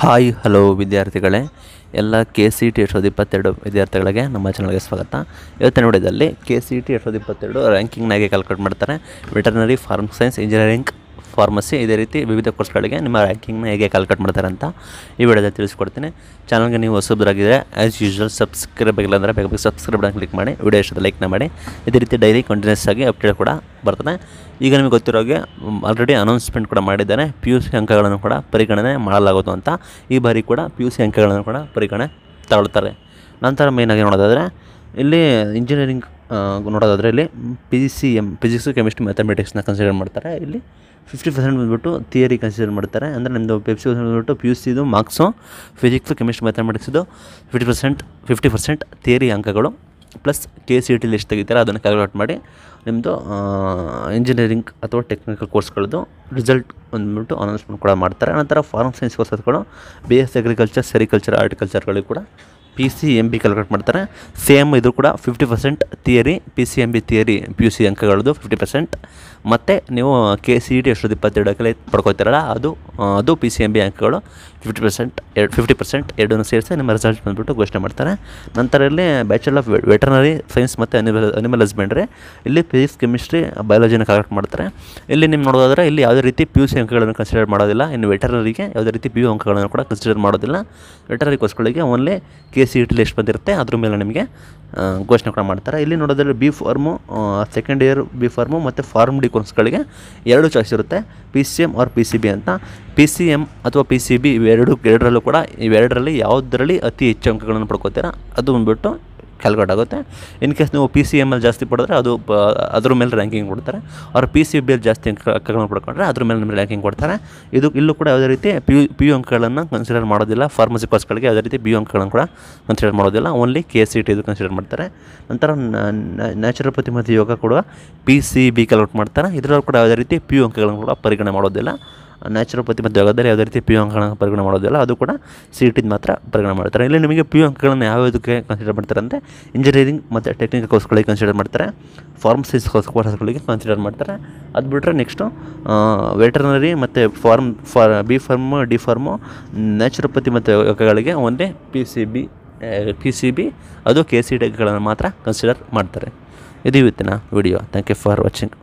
Hi, hello ವಿದ್ಯಾರ್ಥಿಗಳೇ. ಎಲ್ಲ K C T ಎರಡು ಸಾವಿರದ ಇಪ್ಪತ್ತೆರಡು ವಿದ್ಯಾರ್ಥಿಗಳಿಗೆ ನಮ್ಮ ಚಾನಲ್ಗೆ ಸ್ವಾಗತ. ಇವತ್ತಿನ ವಿಡಿಯೋದಲ್ಲಿ ಕೆ ಸಿ ಟಿ ಎರಡು ಸಾವಿರದ ಇಪ್ಪತ್ತೆರಡು ರ್ಯಾಂಕಿಂಗ್ನಾಗೆ ಕ್ಯಾಲ್ಕುಲೇಟ್ ಮಾಡ್ತಾರೆ. Veterinary farm science engineering pharmacy ಇದೇ ರೀತಿ ವಿವಿಧ ಕೋರ್ಸ್ಗಳಿಗೆ ನಿಮ್ಮ ರ್ಯಾಂಕಿಂಗ್ನ ಹೇಗೆ ಕ್ಯಾಲ್ಕುಲೇಟ್ ಮಾಡ್ತಾರೆ ಅಂತ ಈ ವಿಡಿಯೋದಲ್ಲಿ ತಿಳಿಸ್ಕೊಡ್ತೀನಿ. ಚಾನಲ್ಗೆ ನೀವು ಹೊಸಬ್ರಾಗಿದ್ದರೆ ಆ್ಯಸ್ ಯೂಶ್ವಲ್ ಸಬ್ಸ್ಕ್ರೈಬ್ ಆಗಿಲ್ಲ ಅಂದರೆ ಬೇಗ ಬೇಗ ಸಬ್ಸ್ಕ್ರೈಬ್ ಬಟನ್ ಕ್ಲಿಕ್ ಮಾಡಿ ವಿಡಿಯೋ ಇಷ್ಟದ ಲೈಕ್ನ ಮಾಡಿ. ಇದೇ ರೀತಿ ಡೈಲಿ ಕಂಟಿನ್ಯೂಸ್ ಆಗಿ ಅಪ್ಡೇಟ್ ಕೂಡ ಬರ್ತದೆ. ಈಗ ನಿಮಗೆ ಗೊತ್ತಿರೋ ಹಾಗೆ ಆಲ್ರೆಡಿ ಅನೌನ್ಸ್ಮೆಂಟ್ ಕೂಡ ಮಾಡಿದ್ದಾರೆ ಪಿ ಯು ಸಿ ಅಂಕಗಳನ್ನು ಕೂಡ ಪರಿಗಣನೆ ಮಾಡಲಾಗೋದು ಅಂತ. ಈ ಬಾರಿ ಕೂಡ ಪಿ ಯು ಸಿ ಅಂಕಗಳನ್ನು ಕೂಡ ಪರಿಗಣನೆ ತಗೊಳ್ತಾರೆ. ನಂತರ ಮೇಯ್ನಾಗಿ ನೋಡೋದಾದರೆ, ಇಲ್ಲಿ ಇಂಜಿನಿಯರಿಂಗ್ ನೋಡೋದಾದರೆ ಇಲ್ಲಿ P C M physics chemistry ಮ್ಯಾಥಮೆಟಿಕ್ಸ್ನ consider ಮಾಡ್ತಾರೆ. ಇಲ್ಲಿ ಫಿಫ್ಟಿ ಪರ್ಸೆಂಟ್ ಬಂದುಬಿಟ್ಟು ಥಿಯರಿ ಕನ್ಸಿಡರ್ ಮಾಡ್ತಾರೆ. ಅಂದರೆ ನಿಮ್ಮದು ಪೆಪ್ಸಿ ಬಂದುಬಿಟ್ಟು ಪಿ ಯು ಸಿದು marks physics chemistry ಮ್ಯಾಥಮೆಟಿಕ್ಸ್ದು fifty percent fifty percent theory ಅಂಕಗಳು ಪ್ಲಸ್ ಕೆ ಸಿ ಟಿ ಎಷ್ಟು ತೆಗಿತಾರೆ, ಅದನ್ನು ಕ್ಯಾಲ್ಕುಲೇಟ್ ಮಾಡಿ ನಿಮ್ಮದು ಇಂಜಿನಿಯರಿಂಗ್ ಅಥವಾ ಟೆಕ್ನಿಕಲ್ ಕೋರ್ಸ್ಗಳದ್ದು ರಿಸಲ್ಟ್ ಬಂದುಬಿಟ್ಟು ಅನೌನ್ಸ್ಮೆಂಟ್ ಕೂಡ ಮಾಡ್ತಾರೆ. ಆನಂತರ ಫಾರ್ಮ್ ಸೈನ್ಸ್ ಕೋರ್ಸಸ್ಗಳು ಬಿ ಎಸ್ ಅಗ್ರಿಕಲ್ಚರ್ ಸೆರಿಕಲ್ಚರ್ ಆರ್ಟಿಕಲ್ಚರ್ಗಳಿಗೆ ಕೂಡ P C M B calculate ಮಾಡ್ತಾರೆ. ಸೇಮ್ ಇದು ಕೂಡ fifty percent theory P C M B theory P U C ಅಂಕಗಳದ್ದು fifty percent ಮತ್ತು ನೀವು ಕೆ ಸಿ ಇ ಟಿ ಎಷ್ಟೊಂದು ಇಪ್ಪತ್ತೆರಡು ಅಂಕಲೇ ಪಡ್ಕೋತೀರಲ್ಲ, ಅದು ಅದು ಪಿ ಸಿ ಎಂ ಬಿ ಅಂಕಗಳು ಫಿಫ್ಟಿ ಪರ್ಸೆಂಟ್ ಎರಡು ಫಿಫ್ಟಿ ಪರ್ಸೆಂಟ್ ಎರಡನ್ನು ಸೇರಿಸಿ ನಿಮ್ಮ ರಿಸಲ್ಟ್ ಬಂದುಬಿಟ್ಟು ಘೋಷಣೆ ಮಾಡ್ತಾರೆ. ನಂತರ ಇಲ್ಲಿ ಬ್ಯಾಚುಲರ್ ಆಫ್ ವೆಟರ್ನರಿ ಸೈನ್ಸ್ ಮತ್ತು ಅನಿಮಲ್ ಅನಿಮಲ್ ಹಸ್ಬೆಂಡ್ರಿ ಇಲ್ಲಿ ಫಿಸಿಕ್ಸ್ ಕೆಮಿಸ್ಟ್ರಿ ಬಯಾಲಜಿನ ಕಲೆಕ್ಟ್ ಮಾಡ್ತಾರೆ. ಇಲ್ಲಿ ನಿಮ್ಮ ನೋಡೋದಾದ್ರೆ ಇಲ್ಲಿ ಯಾವುದೇ ರೀತಿ ಪಿ ಯು ಸಿ ಅಂಕಗಳನ್ನು ಕನ್ಸಿಡರ್ ಮಾಡೋದಿಲ್ಲ. ಇನ್ನು ವೆಟರ್ನರಿಗೆ ಯಾವುದೇ ರೀತಿ ಪಿ ಯು ಅಂಕಗಳನ್ನು ಕೂಡ ಕನ್ಸಿಡರ್ ಮಾಡೋದಿಲ್ಲ. ವೆಟರ್ನರಿ ಕೋರ್ಸ್ಗಳಿಗೆ ಓನ್ಲಿ ಕೆ ಸಿ ಇ ಎಷ್ಟು ಬಂದಿರುತ್ತೆ, ಅದ್ರ ಮೇಲೆ ನಿಮಗೆ ಘೋಷಣೆ ಕೂಡ ಮಾಡ್ತಾರೆ. ಇಲ್ಲಿ ನೋಡೋದ್ರೆ B pharm second year B pharm ಮತ್ತು ಫಾರ್ಮ್ ಡಿ ಕೋರ್ಸ್ಗಳಿಗೆ ಎರಡು ಚಾಯ್ಸ್ ಇರುತ್ತೆ. P C M or P C B ಅಂತ. ಪಿ ಸಿ ಎಂ ಅಥವಾ ಪಿ ಸಿ ಬಿ ಇವೆರಡು, ಎರಡರಲ್ಲೂ ಕೂಡ ಇವೆರಡರಲ್ಲಿ ಯಾವುದರಲ್ಲಿ ಅತಿ ಹೆಚ್ಚು ಅಂಕಗಳನ್ನು ಪಡ್ಕೋತೀರಾ, ಅದು ಬಂದ್ಬಿಟ್ಟು ಕ್ಯಾಲ್ಕುಲೇಟ್ ಆಗುತ್ತೆ. ಇನ್ ಕೇಸ್ ನೀವು ಪಿ ಸಿ ಎಂ ಎಲ್ ಜಾಸ್ತಿ ಪಡೆದ್ರೆ ಅದು ಅದ್ರ ಮೇಲೆ ರ್ಯಾಂಕಿಂಗ್ ಕೊಡ್ತಾರೆ. ಅವ್ರ ಪಿ ಸಿ ಬಿ ಎಲ್ ಜಾಸ್ತಿ ಅಂಕ, ಅಂಕಗಳನ್ನು ಪಡ್ಕೊಂಡ್ರೆ ಅದ್ರ ಮೇಲೆ ನಿಮಗೆ ರ್ಯಾಂಕಿಂಗ್ ಕೊಡ್ತಾರೆ. ಇದು, ಇಲ್ಲೂ ಕೂಡ ಯಾವುದೇ ರೀತಿ ಪಿ ಯು ಪಿ ಯು ಅಂಕಗಳನ್ನು ಕನ್ಸಿಡರ್ ಮಾಡೋದಿಲ್ಲ. ಫಾರ್ಮಸಿ ಕೋರ್ಸ್ಗಳಿಗೆ ಯಾವುದೇ ರೀತಿ ಬಿ ಯು ಅಂಕಗಳನ್ನು ಕೂಡ ಕನ್ಸಿಡರ್ ಮಾಡೋದಿಲ್ಲ. ಓನ್ಲಿ ಕೆ ಸಿ ಟಿ ಇದು ಕನ್ಸಿಡರ್ ಮಾಡ್ತಾರೆ. ನಂತರ ನ್ಯಾಚುರಲ್ ಮತ್ತು ಯೋಗ ಕೂಡ ಪಿ ಸಿ ಬಿ ಕ್ಯಾಲ್ಕುಲೇಟ್ ಮಾಡ್ತಾರೆ. ಇದರಲ್ಲೂ ಕೂಡ ಯಾವುದೇ ರೀತಿ ಪಿ ಯು ಅಂಕಗಳನ್ನು ಕೂಡ ಪರಿಗಣನೆ ಮಾಡೋದಿಲ್ಲ. ನ್ಯಾಚುರೋಪತಿ ಮತ್ತು ಯೋಗದಲ್ಲಿ ಯಾವುದೇ ರೀತಿ ಪಿ ಯು ಅಂಕಗಳನ್ನು ಪರಿಗಣನೆ ಮಾಡೋದಿಲ್ಲ. ಅದು ಕೂಡ ಸಿ ಟಿದ್ ಮಾತ್ರ ಪರಿಗಣನೆ ಮಾಡ್ತಾರೆ. ಇಲ್ಲಿ ನಿಮಗೆ ಪಿ ಯು ಅಂಕಗಳನ್ನು ಯಾವುದಕ್ಕೆ ಕನ್ಸಿಡರ್ ಮಾಡ್ತಾರೆ ಅಂದರೆ ಇಂಜಿನಿಯರಿಂಗ್ ಮತ್ತು ಟೆಕ್ನಿಕಲ್ ಕೋರ್ಸ್ಗಳಿಗೆ ಕನ್ಸಿಡರ್ ಮಾಡ್ತಾರೆ. ಫಾರ್ಮಸಿಸ್ ಕೋರ್ಸ್ ಕೋರ್ಸ್ಗಳಿಗೆ ಕನ್ಸಿಡರ್ ಮಾಡ್ತಾರೆ. ಅದು ಬಿಟ್ಟರೆ ನೆಕ್ಸ್ಟು ವೆಟರ್ನರಿ ಮತ್ತು pharm for B pharm D pharm naturopathy ಮತ್ತು ಯೋಗಗಳಿಗೆ ಒಂದೇ P C B P C B ಅದು ಕೆ ಸಿ ಟಿಗಳನ್ನು ಮಾತ್ರ ಕನ್ಸಿಡರ್ ಮಾಡ್ತಾರೆ. ಇದು ಇವತ್ತಿನ video thank you for watching